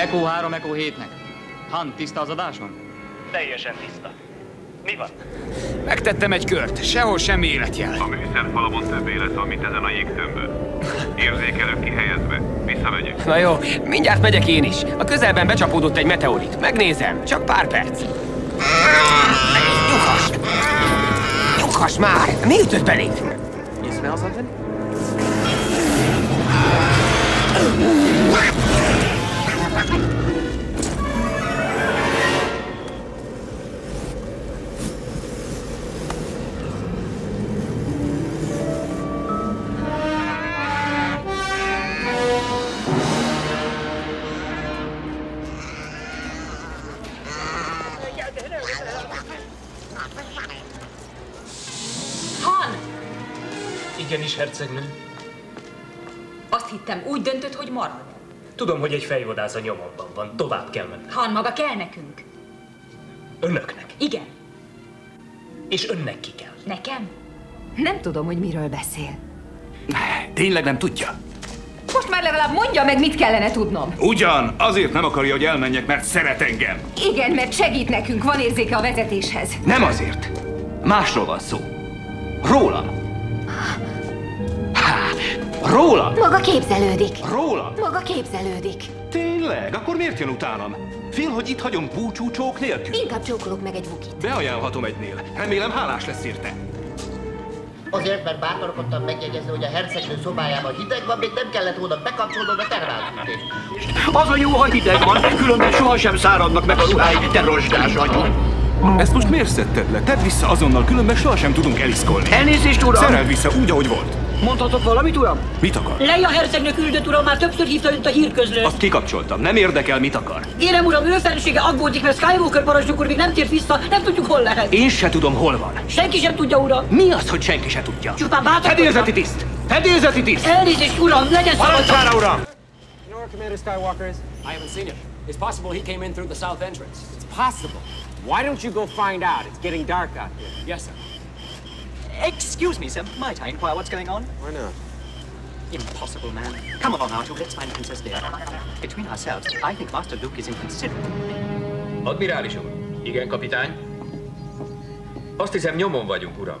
Echo 3, Echo 7-nek. Han, tiszta az adáson? Teljesen tiszta. Mi van? Megtettem egy kört, sehol semmi életjel. A műszerfalamon több élet van, mint ezen a jégtömbön. Érzékelők kihelyezve. Visszamegyek. Na jó, mindjárt megyek én is. A közelben becsapódott egy meteorit. Megnézem, csak pár perc. Nyugas! Nyugas már! Mi ütött beléd? You smell something? Igenis, hercegnő. Azt hittem, úgy döntött, hogy marad. Tudom, hogy egy fejvadász a nyomomban van. Tovább kell menni. Han maga kell nekünk. Önöknek. Igen. És önnek ki kell. Nekem? Nem tudom, hogy miről beszél. Tényleg nem tudja? Most már legalább mondja meg, mit kellene tudnom. Ugyan, azért nem akarja, hogy elmenjek, mert szeret engem. Igen, mert segít nekünk, van érzéke a vezetéshez. Nem azért. Másról van szó. Rólam. Há, rólam. Maga képzelődik. Róla? Maga képzelődik. Tényleg? Akkor miért jön utánam? Fél, hogy itt hagyom búcsúcsók nélkül? Inkább csókolok meg egy vukit. Beajánlhatom egynél. Remélem hálás lesz érte. Azért, mert bátorkodtam megjegyezni, hogy a hercegnő szobájában hideg van, még nem kellett volna bekapcsolnod a termálfűtést. Az a jó, ha hideg van, különben sohasem száradnak meg a ruhái, te rozsdás agyú. Ezt most miért szedted le? Tedd vissza azonnal, különben sohasem tudunk eliszkolni. Elnézést, uram! Szereld vissza úgy, ahogy volt. Mondhatok valamit, uram? Mit akar? Leia hercegnő küldött, uram, már többször hívta önt a hírközlő. Azt kikapcsoltam. Nem érdekel, mit akar. Kérem, uram, ő felesége aggódik, mert Skywalker parancsnok úr még nem tért vissza, nem tudjuk, hol lehet. Én se tudom, hol van. Senki sem tudja, uram. Mi az, hogy senki se tudja? Csupán bátor. Fedélzeti tiszt! Fedélzeti tiszt! Elnézést, uram, legyen Parancsára, uram! You know where Commander Skywalker is? I haven't seen him. It's possible he came in through the south entrance. It's possible. Why don't you go find out? It's getting dark out here. Yes, sir. Excuse me, sir. Might I inquire what's going on? Why not? Impossible, man. Come along, Archer. Let's find Princess Leia. Between ourselves, I think Master Luke is in considerable pain. Admirális úr. Igen, kapitány? Azt hiszem nyomon vagyunk, uram.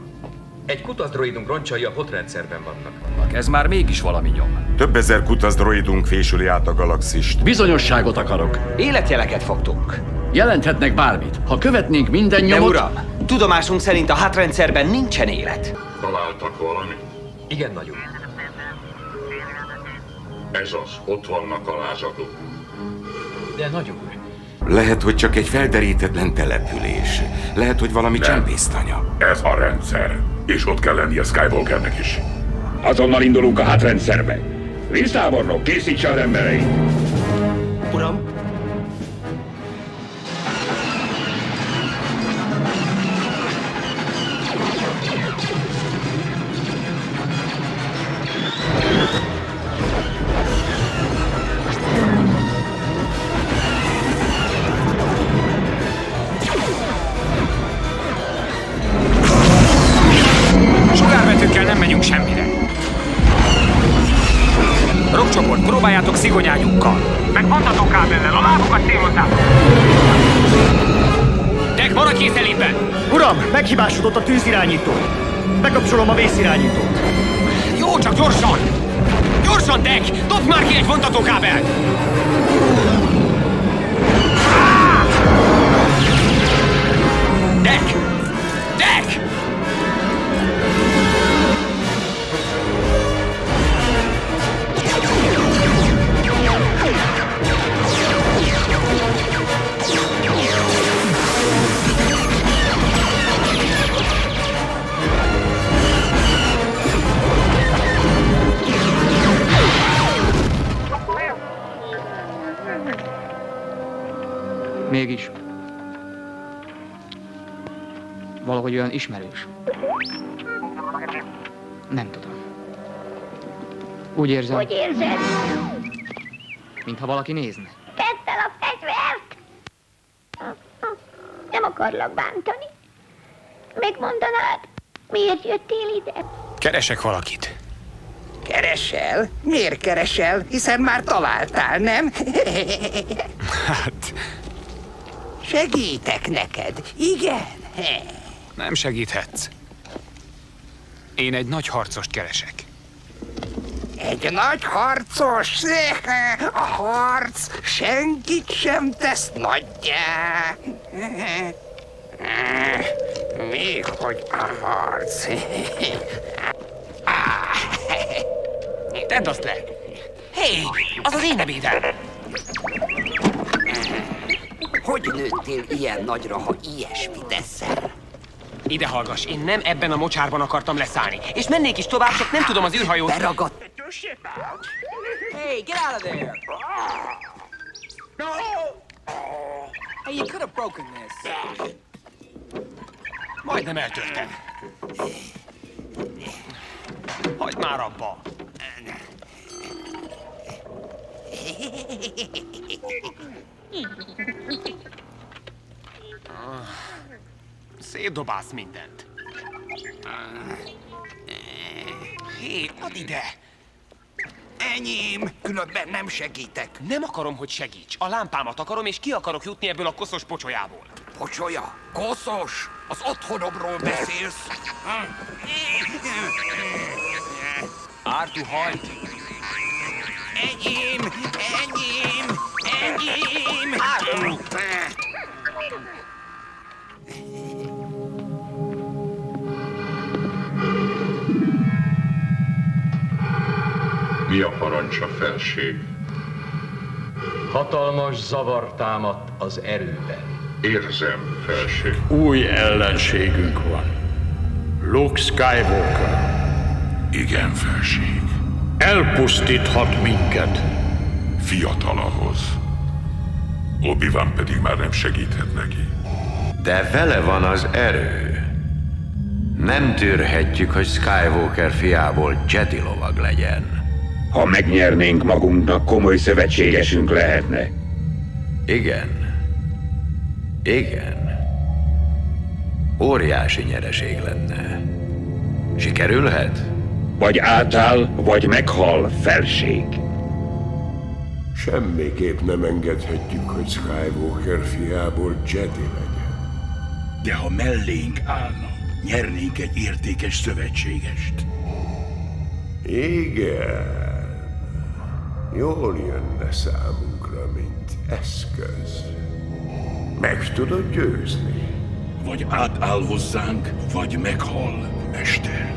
Egy kutazdroidunk roncsai a hotrendszerben vannak. Ez már mégis valami nyom. Több ezer kutazdroidunk fésüli át a galaxist. Bizonyosságot akarok. Életjeleket fogtunk. Jelenthetnek bármit. Ha követnénk minden De nyomot... uram, tudomásunk szerint a hátrendszerben nincsen élet. Találtak valami? Igen, nagyon. Ez az, ott vannak a lázadók. De nagyon. Lehet, hogy csak egy felderítetlen település. Lehet, hogy valami csempésztanya. Ez a rendszer. És ott kell lennie Skywalkernek is. Azonnal indulunk a hátrendszerbe. Víztábornok, készítse az embereit! Uram, próbáljátok szigonyágyukkal. Meg vontató kábellel, a lábukat célozzátok. Dek, maradj készelétben! Uram, meghibásodott a tűzirányító. Bekapcsolom a vészirányítót. Jó, csak gyorsan! Gyorsan, Dek! Dobd már ki egy vontatókábelt! Valahogy olyan ismerős. Nem tudom. Úgy érzem, Hogy érzed? mintha valaki nézne. Tedd fel a fegyvert! Nem akarlak bántani. Megmondanád, miért jöttél ide? Keresek valakit. Keresel? Miért keresel? Hiszen már találtál, nem? Hát, Segítek neked, igen? Nem segíthetsz. Én egy nagy harcost keresek. Egy nagy harcos, a harc senkit sem tesz nagyjá. Még hogy a harc. Tedd azt le! Hé, az az én ebédem! Hogy nőttél ilyen nagyra, ha ilyesmit teszel? Ide hallgass, én nem ebben a mocsárban akartam leszállni. És mennék is tovább, csak nem tudom az űrhajót... Beragadt. Hey, get out of there! No! Hey, you could have broken this. Majdnem eltörtem. Hagyd már abba! Ah, Szétdobálsz mindent. Hé, add ide! Enyém, különben nem segítek. Nem akarom, hogy segíts. A lámpámat akarom, és ki akarok jutni ebből a koszos pocsolyából. Pocsolya, koszos, az otthonomról beszélsz. Ártu, hagyd! Enyém, enyém, enyém. Ártu! Mi a parancsa, felség? Hatalmas zavar támadt az erőben. Érzem, felség. Új ellenségünk van. Luke Skywalker. Igen, felség. Elpusztíthat minket. Fiatal ahhoz. obi pedig már nem segíthet neki. De vele van az erő. Nem tűrhetjük, hogy Skywalker fiából Jedi lovag legyen. Ha megnyernénk magunknak, komoly szövetségesünk lehetne. Igen. Igen. Óriási nyereség lenne. Sikerülhet? Vagy átáll, vagy meghal, felség. Semmiképp nem engedhetjük, hogy Skywalker fiából Jedi legyen. De ha mellénk állna, nyernénk egy értékes szövetségest. Igen. Jól jönne számunkra, mint eszköz. Meg tudod győzni? Vagy átáll hozzánk, vagy meghal, mester.